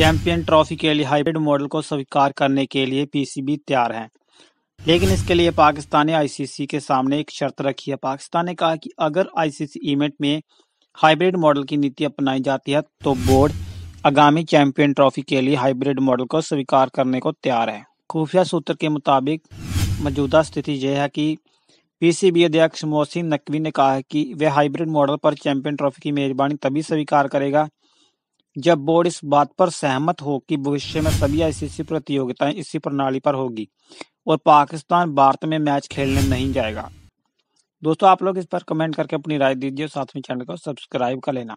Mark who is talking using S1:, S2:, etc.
S1: Champion trophy के लिए hybrid model को स्वीकार करने के लिए पीसीबी तैयार है। लेकिन इसके लिए पाकिस्तान ने आईसीसी के सामने एक शर्त रखी है। पाकिस्तान ने कहा कि अगर आईसीसी इवेंट में हाइब्रिड मॉडल की नीति अपनाई जाती है तो बोर्ड आगामी चैंपियन ट्रॉफी के लिए हाइब्रिड मॉडल को स्वीकार करने को तैयार है। खुफिया सूत्र के मुताबिक मौजूदा स्थिति यह है कि पीसीबी अध्यक्ष मोहसिन नकवी ने कहा है कि वह हाइब्रिड मॉडल पर चैंपियन ट्रॉफी की मेजबानी तभी स्वीकार करेगा जब बोर्ड इस बात पर सहमत हो कि भविष्य में सभी आईसीसी प्रतियोगिताएँ इसी प्रणाली पर होगी और पाकिस्तान भारत में मैच खेलने नहीं जाएगा। दोस्तों, आप लोग इस पर कमेंट करके अपनी राय दीजिए साथ में चैनल को सब्सक्राइब कर लेना।